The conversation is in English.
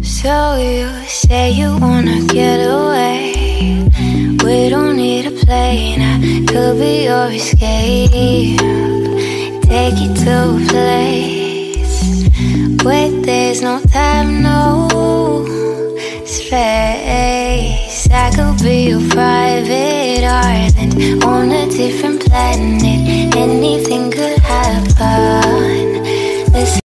So you say you wanna get away. We don't need a plane. I could be your escape. Take you to a place where there's no time, no space. I could be your private island on a different planet. Anything